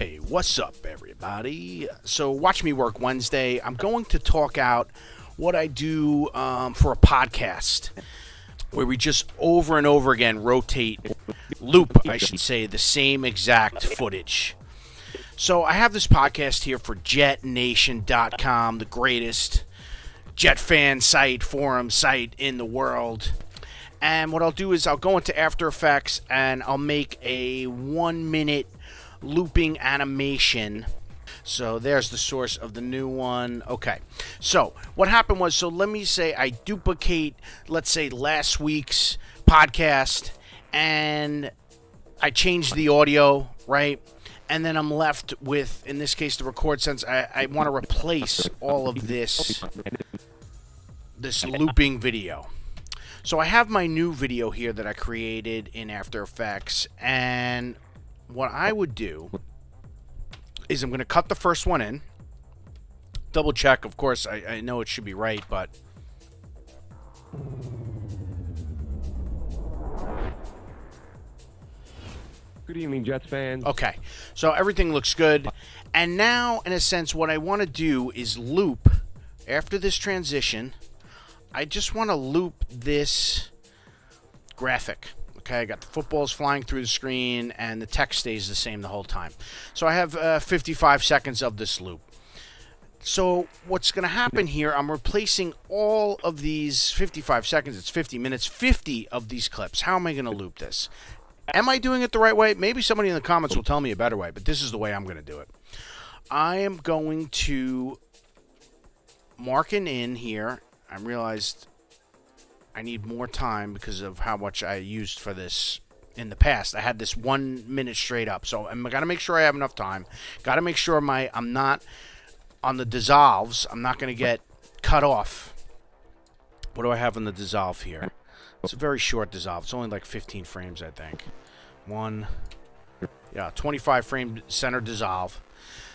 Hey, what's up, everybody? So, watch me work Wednesday. I'm going to talk out what I do um, for a podcast where we just over and over again rotate, loop, I should say, the same exact footage. So, I have this podcast here for JetNation.com, the greatest Jet fan site, forum site in the world. And what I'll do is I'll go into After Effects and I'll make a one minute looping animation. So there's the source of the new one. Okay. So what happened was, so let me say I duplicate, let's say last week's podcast, and I change the audio, right? And then I'm left with, in this case, the record sense. I, I want to replace all of this, this looping video. So I have my new video here that I created in After Effects, and what I would do is I'm going to cut the first one in. Double check, of course, I, I know it should be right, but... Good evening, Jets fans. Okay, so everything looks good. And now, in a sense, what I want to do is loop, after this transition, I just want to loop this graphic. Okay, I got the footballs flying through the screen and the text stays the same the whole time. So I have uh, 55 seconds of this loop. So what's going to happen here, I'm replacing all of these 55 seconds, it's 50 minutes, 50 of these clips. How am I going to loop this? Am I doing it the right way? Maybe somebody in the comments will tell me a better way, but this is the way I'm going to do it. I am going to mark an in here. I realized I need more time because of how much I used for this in the past. I had this one minute straight up, so I'm got to make sure I have enough time. Got to make sure my I'm not on the dissolves. I'm not going to get cut off. What do I have on the dissolve here? It's a very short dissolve. It's only like 15 frames, I think. One, yeah, 25 frame center dissolve.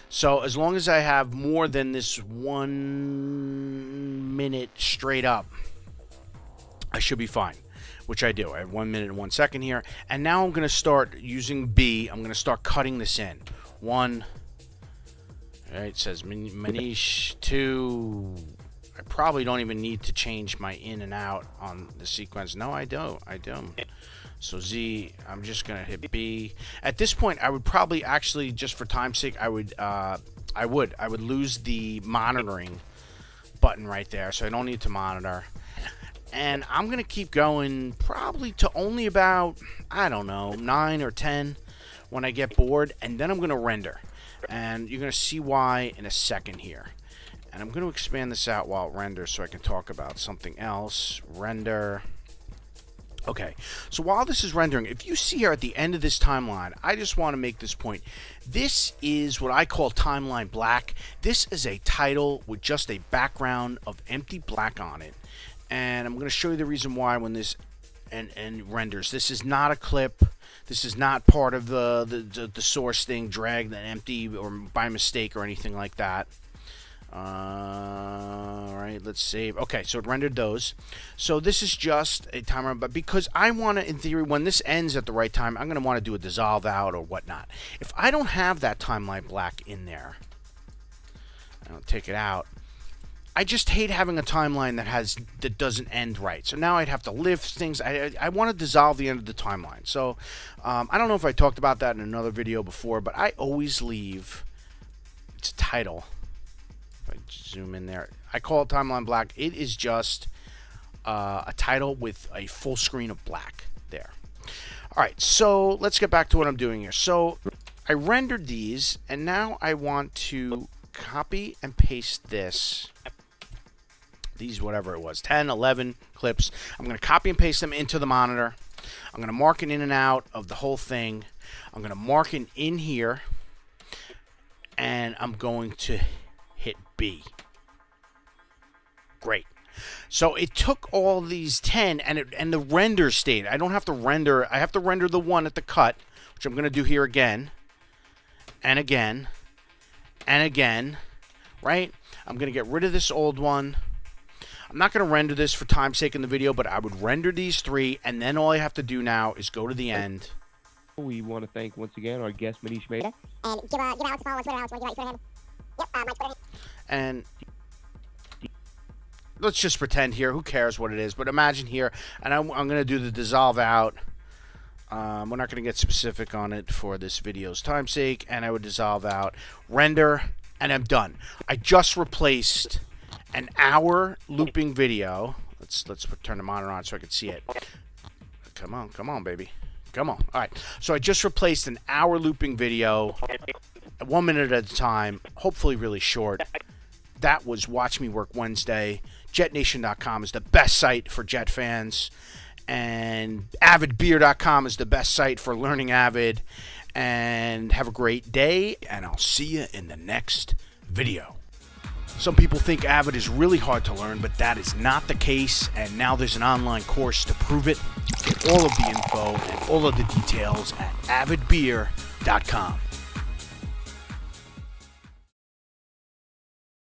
So as long as I have more than this one minute straight up, I should be fine, which I do. I have one minute and one second here. And now I'm going to start using B. I'm going to start cutting this in. One, all right, it says Manish, two. I probably don't even need to change my in and out on the sequence. No, I don't. I don't. So Z, I'm just gonna hit B. At this point, I would probably actually, just for time's sake, I would, uh, I would, I would lose the monitoring button right there, so I don't need to monitor and I'm going to keep going probably to only about, I don't know, 9 or 10 when I get bored, and then I'm going to render. And you're going to see why in a second here. And I'm going to expand this out while it renders so I can talk about something else. Render. Okay, so while this is rendering, if you see here at the end of this timeline, I just want to make this point. This is what I call timeline black. This is a title with just a background of empty black on it and I'm going to show you the reason why when this and and renders. This is not a clip. This is not part of the the, the, the source thing dragged and empty or by mistake or anything like that. Uh, all right, let's save. Okay, so it rendered those. So this is just a timer, but because I want to, in theory, when this ends at the right time, I'm going to want to do a dissolve out or whatnot. If I don't have that timeline black in there, I'll take it out. I just hate having a timeline that has that doesn't end right. So now I'd have to live things. I, I, I want to dissolve the end of the timeline. So um, I don't know if I talked about that in another video before, but I always leave its a title. If I zoom in there, I call it timeline black. It is just uh, a title with a full screen of black there. All right, so let's get back to what I'm doing here. So I rendered these, and now I want to copy and paste this these whatever it was 10 11 clips. I'm going to copy and paste them into the monitor. I'm going to mark it in and out of the whole thing. I'm going to mark it in here and i'm going to hit b. Great. So it took all these 10 and it and the render state i don't have to render i have to render the one at the cut which i'm going to do here again and again and again right? I'm going to get rid of this old one I'm not going to render this for time's sake in the video, but I would render these three, and then all I have to do now is go to the end, We want to thank once again our guest Manish Mehta. And give, uh, give Alex a follow on Twitter. Alex, want to give out Twitter? Yep, uh, my Twitter. and let's just pretend here. Who cares what it is? But imagine here, and I'm, I'm going to do the dissolve out. Um, we're not going to get specific on it for this video's time sake, and I would dissolve out, render, and I'm done. I just replaced an hour looping video. Let's let's turn the monitor on so I can see it. Come on, come on, baby. Come on. All right. So I just replaced an hour looping video, one minute at a time, hopefully really short. That was Watch Me Work Wednesday. JetNation.com is the best site for Jet fans. And AvidBeer.com is the best site for learning Avid. And have a great day, and I'll see you in the next video. Some people think Avid is really hard to learn, but that is not the case, and now there's an online course to prove it. Get all of the info and all of the details at avidbeer.com.